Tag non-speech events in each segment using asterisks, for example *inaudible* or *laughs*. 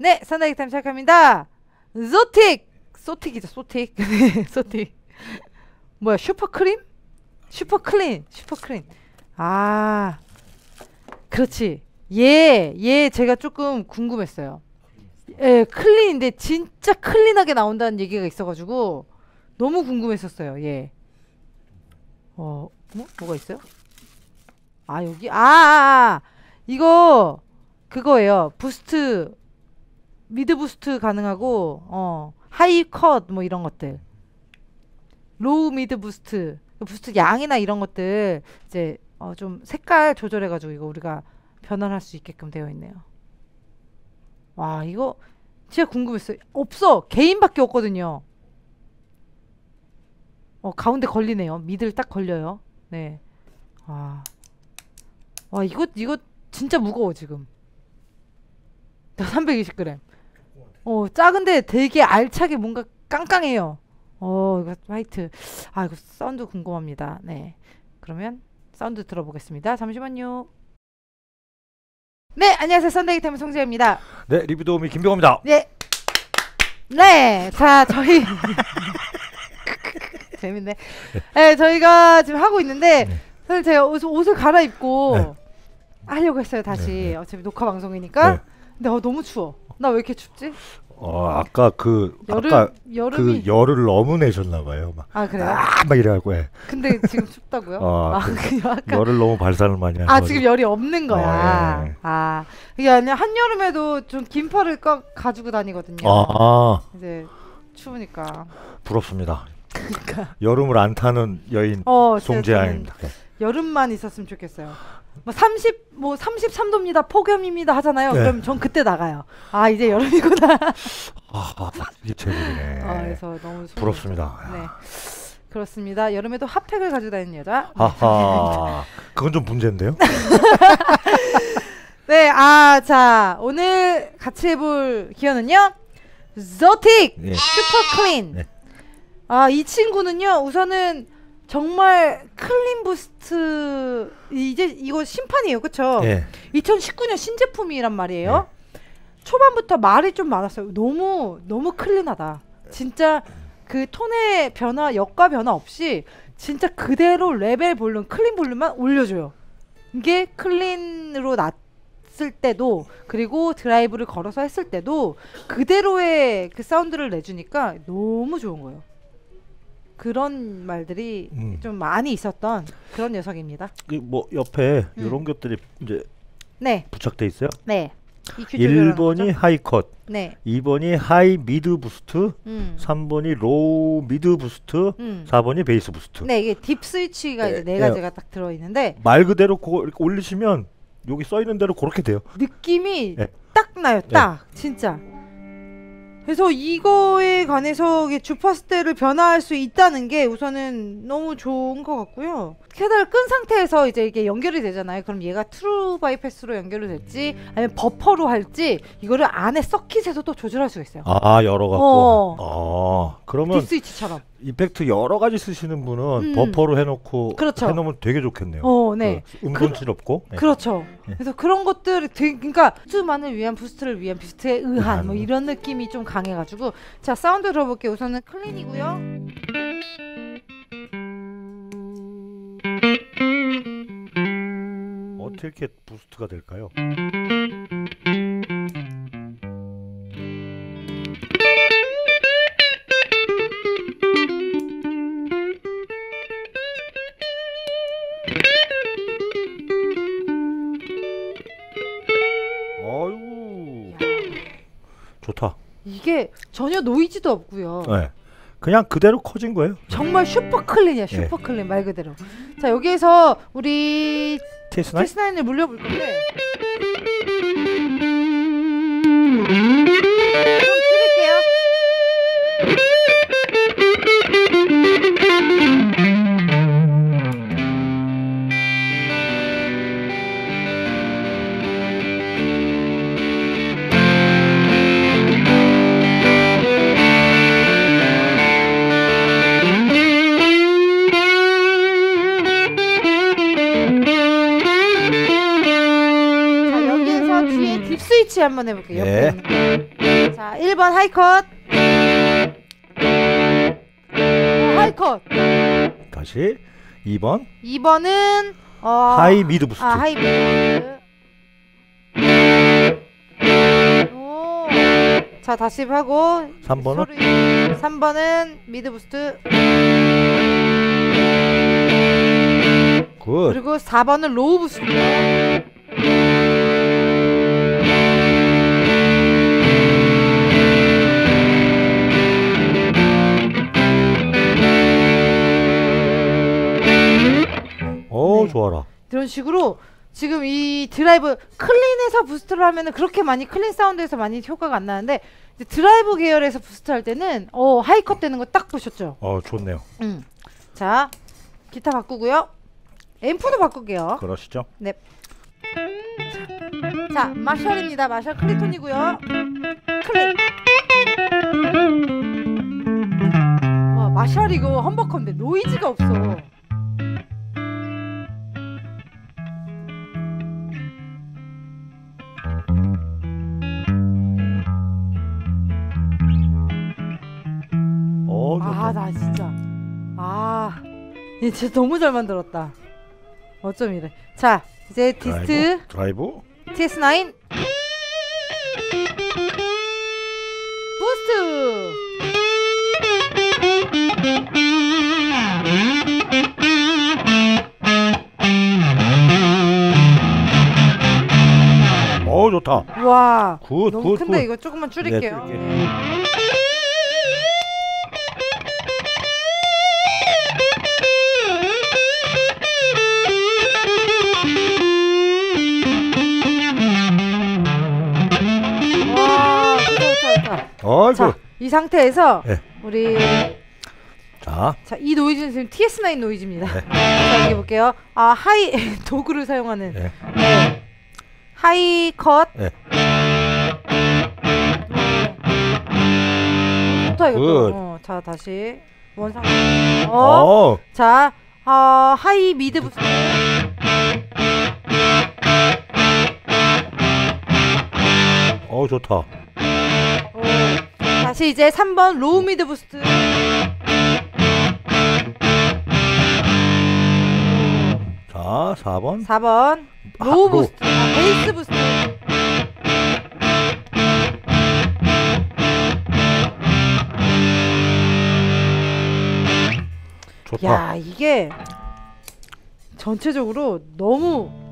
네, 산다기 타임 시작합니다. Xotic! Xotic이죠, Xotic. 네, Xotic. 뭐야, Super cream? Super Clean, Super Clean. 아, 그렇지. 얘, 얘 제가 조금 궁금했어요. 예, clean인데 진짜 clean하게 나온다는 얘기가 있어가지고 너무 궁금했었어요. 얘. 어, 뭐? 뭐가 있어요? 아, 여기? 아, 아, 아. 이거 그거예요. boost mid boost 가능하고 어 high cut 뭐 이런 것들 low mid boost boost 양이나 이런 것들 이제 어 좀 색깔 조절해 가지고 이거 우리가 변환할 수 있게끔 되어 있네요. 와 이거 진짜 궁금했어요. 없어 gain밖에 없거든요. 어 가운데 걸리네요. middle 딱 걸려요. 네. 와. 와 이거 이거 진짜 무거워 지금. 320g. 어, 작은데 되게 알차게 뭔가 깡깡해요. 어, 이거 화이트. 아, 이거 사운드 궁금합니다. 네. 그러면 사운드 들어보겠습니다. 잠시만요. 네, 안녕하세요. 썬데이 테마 송재입니다. 네, 리뷰 도우미 김병호입니다. 네. 네. 자, 저희 *laughs* 재밌네. 네, 저희가 지금 하고 있는데 네. 사실 제가 옷, 옷을 갈아입고 네. 하려고 했어요. 다시. 네, 네. 어차피 녹화 방송이니까. 네. 근데 어, 너무 추워. 나 왜 이렇게 춥지? 어, 아까 그 여름 아까 여름이 그 열을 너무 내셨나 봐요. 막 아 그래요? 아, 막 이래갖고 예. 근데 지금 춥다고요? *laughs* 어, 아, 그 그 약간 열을 너무 발산을 많이 하셔. 아 지금 열이 없는 거야. 어, 예. 아 이게 아니라 한 여름에도 좀 긴 팔을 까, 가지고 다니거든요. 아, 이제 추우니까. 부럽습니다. 여름을 안 타는 여인 어, 송재아입니다. 여름만 있었으면 좋겠어요. 뭐 30, 뭐 33도입니다. 폭염입니다 하잖아요. 네. 그럼 전 그때 나가요. 아 이제 여름이구나. 아, 아, 이게 제목이네. 아, 그래서 너무 좋- 부럽습니다. 네. 그렇습니다. 여름에도 핫팩을 가지고 다니는 여자. 하하, *laughs* 그건 좀 문제인데요. *laughs* 네, 아, 자, 오늘 같이 해볼 기어는요, Xotic 예. Super Clean. 네. 아, 이 친구는요, 우선은 정말 clean boost, 이제 이거 신판이에요, 그쵸? 예. 2019년 신제품이란 말이에요. 네. 초반부터 말이 좀 많았어요. 너무, 너무 clean하다. 진짜 그 톤의 변화, 역과 변화 없이 진짜 그대로 레벨 볼륨, clean 볼륨만 올려줘요. 이게 clean으로 놨을 때도 그리고 드라이브를 걸어서 했을 때도 그대로의 그 사운드를 내주니까 너무 좋은 거예요. 그런 말들이 음. 좀 많이 있었던 그런 녀석입니다. 이뭐 옆에 음. 이런 것들이 이제 네, 부착돼 있어요. 네. EQ 조절하는 1번이 거죠? high cut, 네, 2번이 high mid boost, 음, 3번이 low mid boost, 음. 4번이 bass boost. 네 이게 DIP 스위치가 네, 이제 네 네. 가지가 딱 들어 있는데 말 그대로 그거 이렇게 올리시면 여기 써 있는 대로 그렇게 돼요. 느낌이 네. 딱 나요, 딱 진짜. 그래서 이거에 관해서 주파수대를 변화할 수 있다는 게 우선은 너무 좋은 것 같고요. 켰다를 끈 상태에서 이제 이게 연결이 되잖아요. 그럼 얘가 true bypass로 연결이 될지 아니면 버퍼로 할지 이거를 안에 서킷에서 또 조절할 수가 있어요. 아 여러 갖고. 어. 아 그러면 DIP 스위치처럼. effect 여러 가지 쓰시는 분은 음. 버퍼로 해놓고 그렇죠. 해놓으면 되게 좋겠네요. 어, 네. 그 음 분실 없고. 네. 그렇죠. 네. 그래서 그런 것들 되게 그러니까 boost만을 위한 boost를 위한 boost에 의한 의한. 뭐 이런 느낌이 좀 강해가지고 자 사운드 들어볼게요. 우선은 clean이고요. 어떻게 boost가 될까요? 어유 좋다. 이게 전혀 노이즈도 없고요. 네. 그냥 그대로 커진 거예요. 정말 super clean이야. 네. super clean 말 그대로. 자 여기에서 우리 TS9 TS9을 물려볼 건데. 스위치 한번 해볼게요. 예. 옆에. 자, 1번 high cut. 어, high cut. 다시 2번 2번은 어 high mid boost. 아, high mid. 오. 자, 다시 하고 3번은 3번은 mid boost. Good. 그리고 4번은 low boost. 어 네. 좋아라. 이런 식으로 지금 이 드라이브 clean에서 boost를 하면은 그렇게 많이 clean 사운드에서 많이 효과가 안 나는데 드라이브 계열에서 boost 할 때는 어 high cut 되는 거 딱 보셨죠? 어 좋네요. 음. 자 기타 바꾸고요. 앰프도 바꿀게요. 그러시죠. 네. 자 마샬입니다. 마샬 clean tone이고요. Clean. 와 마샬 이거 humbucker인데 노이즈가 없어. 아 나 진짜 아 얘 진짜 너무 잘 만들었다 어쩜 이래 자 이제 디스트 드라이브. TS9 부스트 어 좋다. 와 굿, 너무 굿, 큰데 굿. 이거 조금만 줄일게요 줄일게. 어이구. 자, 이 상태에서 네. 우리 자, 자, 이 노이즈는 지금 TS9 노이즈입니다. 네. 자, 여기 볼게요. 아, 하이 *laughs* 도구를 사용하는 네. 네. high cut. 네. 어, 좋다 이것도. Good. 어, 자, 다시 원상. 어. 어, 자, 어, high mid boost. 어 좋다. 어. 다시 이제 3번 low mid boost. 자, 4번. 4번 아, low low. Boost. 아, bass boost. 좋다. 야 이게 전체적으로 너무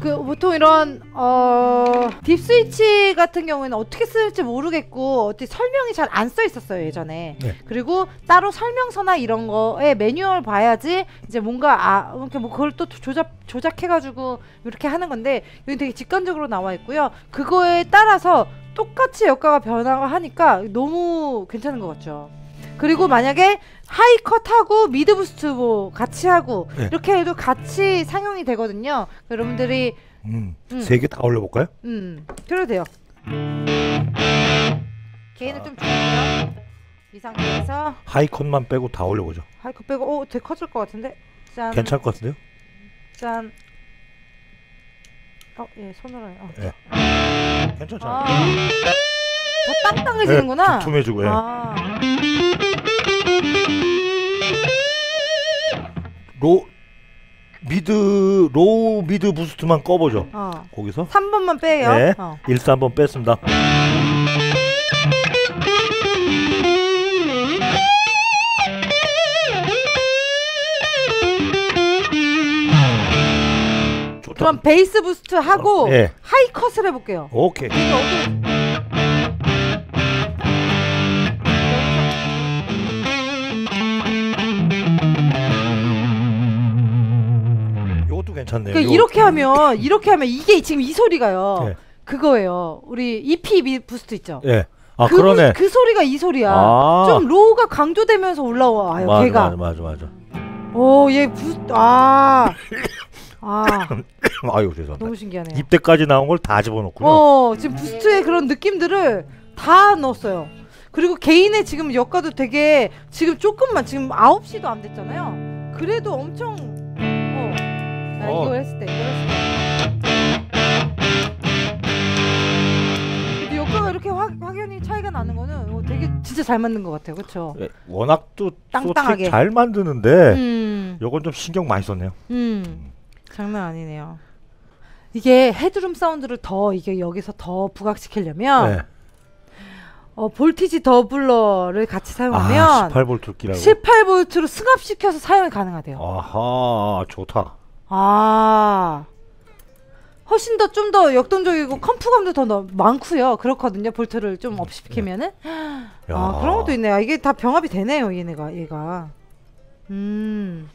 그 보통 이런 어 DIP 스위치 같은 경우에는 어떻게 쓸지 모르겠고 어떻게 설명이 잘 안 써 있었어요 예전에 네. 그리고 따로 설명서나 이런 거에 매뉴얼 봐야지 이제 뭔가 아 이렇게 뭐 그걸 또 조작 조작해가지고 이렇게 하는 건데 여기 되게 직관적으로 나와 있고요 그거에 따라서 똑같이 EQ가 변화가 하니까 너무 괜찮은 것 같죠. 그리고 만약에 high cut하고 mid boost 뭐 같이 하고 네. 이렇게 해도 같이 사용이 되거든요. 여러분들이 음, 음. 세개 다 올려볼까요? 음 그래도 돼요. 개인을 좀 줄게요. 이 상태에서 하이컷만 빼고 다 올려보죠. 하이컷 빼고 오 되게 커질 것 같은데 짠 괜찮을 것 같은데요? 짠. 어 예 손으로 해. 어. 예. 괜찮잖아요. 아, 더 땅땅해지는구나. 네, 두툼해지고, 예. 아. low mid low mid boost만 꺼보죠. 어. 거기서 3번만 빼요. 네. 어. 1, 3번 뺐습니다. 좋다. 그럼 bass boost 하고 어, 예. high cut을 해볼게요. 오케이. 괜찮네요. 그러니까 이렇게 하면 이렇게 하면 이게 지금 이 소리가요. 예. 그거예요. 우리 EP 미- 부스트 있죠. 예. 아 그, 그러네. 부- 그 소리가 이 소리야. 아. 좀 로우가 강조되면서 올라와요. 맞아, 걔가. 맞아 맞아 맞아. 오, 얘 부스 아. 아, *coughs* 아유 죄송합니다. 너무 신기하네요. 입대까지 나온 걸 다 집어넣고요. 어, 지금 부스트의 그런 느낌들을 다 넣었어요. 그리고 개인의 지금 역가도 되게 지금 조금만 지금 9시도 안 됐잖아요. 그래도 엄청 어. 아, 어. 이거 했을 때 이거 했을 때. 이렇게 확, 확연히 차이가 나는 거는 어, 되게 진짜 잘 만든 것 같아요. 그렇죠? 예, 워낙 또 땅땅하게. 잘 만드는데 음, 요건 좀 신경 많이 썼네요. 음, 장난 아니네요. 이게 헤드룸 사운드를 더 이게 여기서 더 부각시키려면 네. 어, 볼티지 더블러를 같이 아, 사용하면 18V 끼라고. 18V로 승압시켜서 사용이 가능하대요. 아하, 좋다. 아. 훨씬 더 좀 더 역동적이고 comp감도 더 너- 많고요. 그렇거든요. 볼트를 좀 up시키면은. 아, 야. 그런 것도 있네요. 이게 다 병합이 되네요, 얘네가 얘가. 음.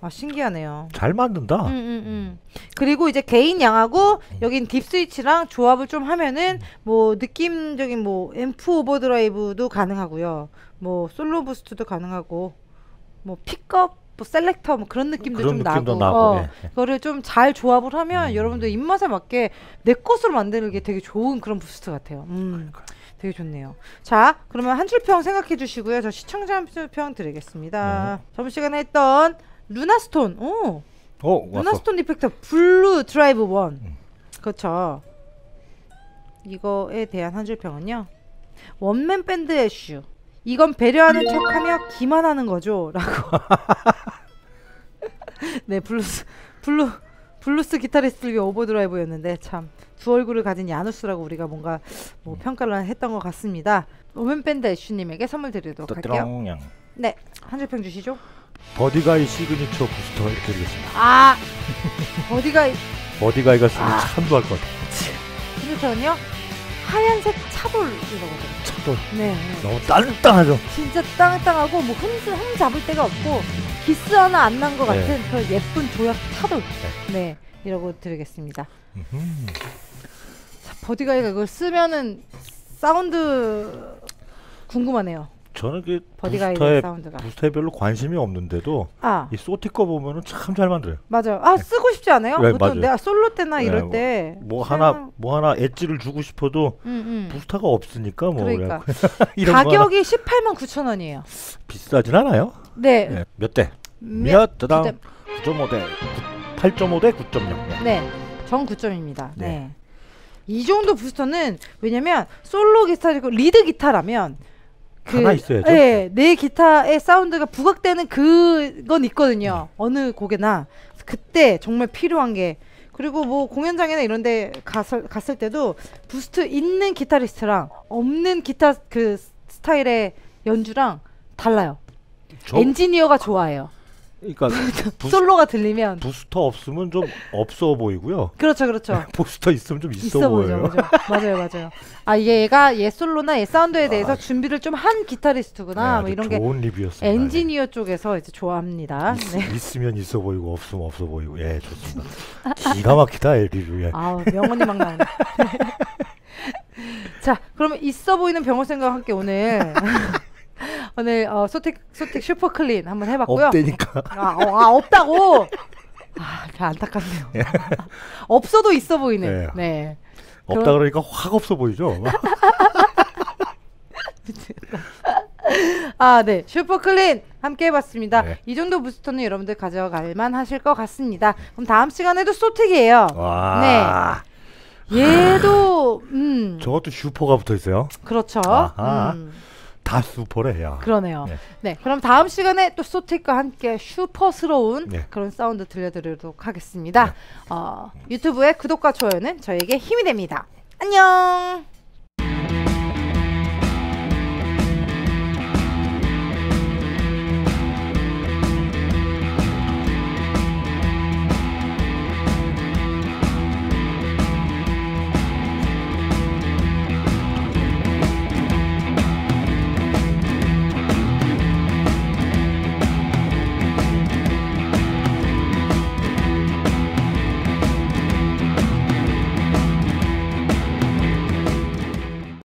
아, 신기하네요. 잘 만든다. 음, 음, 음. 그리고 이제 gain 양하고 여긴 DIP 스위치랑 조합을 좀 하면은 뭐 느낌적인 뭐 앰프 overdrive도 가능하고요. 뭐 솔로 boost도 가능하고 뭐 픽업 뭐 selector 뭐 그런 느낌도 그런 좀 느낌도 나고, 나고, 어, 예, 예. 그거를 좀 잘 조합을 하면 음. 여러분들 입맛에 맞게 내 것으로 만드는 게 되게 좋은 그런 boost 같아요. 음. 되게 좋네요. 자, 그러면 한 줄 평 생각해 주시고요. 저 시청자 한 줄 평 드리겠습니다. 네. 저번 시간에 했던 루나스톤. 오. 어, 왔어. 루나스톤 이펙터 트루 드라이브 원. 음. 그렇죠. 이거에 대한 한 줄 평은요. 원맨 밴드 애쉬. 이건 배려하는 척하며 기만하는 거죠 라고. *laughs* *laughs* 네, 블루스 블루 블루스 기타리스트를 위해 오버드라이브였는데 참 두 얼굴을 가진 야누스라고 우리가 뭔가 뭐 평가를 했던 것 같습니다. 원맨 밴드 애쉬님에게 선물 드리도록 할게요. 네, 한줄평 주시죠. 버디가이 시그니처 부스터 드리겠습니다. 아, *laughs* 어디가 버디가이가 쓰면 아. 참 좋아할 것 같아요. 그렇거든요. 하얀색 차돌이라거든요. 차도 네, 네. 너무 단단하죠. 진짜 땅땅하고 뭐 흠, 흠 잡을 데가 없고 기스 하나 안 난것 네. 같은 그런 예쁜 조약 차돌. 네, 이라고 드리겠습니다. 음흠. 자, 버디가이가 이걸 쓰면은 사운드 궁금하네요. 저는 그 버디가이의 부스터에 사운드가. 부스터에 별로 관심이 없는데도 아, 이거 보면은 참 잘 만들어요. 맞아요. 아, 쓰고 싶지 않아요? 네, 보통 맞아요. 내가 솔로 때나 네, 이럴 뭐- 때. 뭐 하나 뭐 하나 엣지를 주고 싶어도 음, 음. 부스터가 없으니까 뭐 그러니까. *laughs* 가격이 18만 9천 원이에요. 비싸진 않아요. 네. 네. 몇 대? 몇- 몇 대당? 대- 9.5대, 8.5대 9.0. 네, 전 9점입니다. 네. 네. 이 정도 부스터는 왜냐면 솔로 기타이고 리드 기타라면 하나 있어야죠. 네, 내 기타의 사운드가 부각되는 그건 있거든요. 네. 어느 곡에나 그때 정말 필요한 게 그리고 뭐 공연장이나 이런데 갔을, 갔을 때도 부스터 있는 기타리스트랑 없는 기타리스트의 연주랑 달라요. 저, 엔지니어가 좋아해요. 그러니까 *laughs* 부스, 솔로가 들리면 부스터 없으면 좀 없어 보이고요. 그렇죠, 그렇죠. *laughs* 부스터 있으면 좀 있어, 있어 보여요. 그죠? 맞아요, 맞아요. 아 얘가 얘 솔로나 얘 사운드에 대해서 준비를 좀 한 기타리스트구나, 네, 뭐 이런 게. 엔지니어 쪽에서 이제 좋아합니다. 네. 네. 있으면 있어 보이고 없으면 없어 보이고 예 좋습니다. 기가 막히다 이 리뷰 예. 아우 명언이 막 나오네. *laughs* 자, 그러면 있어 보이는 병호쌤과 함께 오늘 오늘 어, Xotic Xotic Super Clean 한번 해봤고요. 없대니까 아, 어, 아 없다고. 아, 참 안타깝네요. *laughs* 없어도 있어 보이는. 예. 네. 없다 그러니까 확 없어 보이죠. *laughs* 아, 네. Super Clean 함께 해봤습니다. 네. 이 정도 부스터는 여러분들 가져갈 만 하실 것 같습니다. 그럼 다음 시간에도 Xotic이에요. 와. 얘도 음 저것도 슈퍼가 붙어 있어요. 그렇죠. 음, 다 슈퍼래 야. 그러네요. 네. 네. 그럼 다음 시간에 또 Xotic과 함께 슈퍼스러운 네. 그런 사운드 들려드리도록 하겠습니다. 어, 유튜브의 구독과 좋아요는 저에게 힘이 됩니다. 안녕.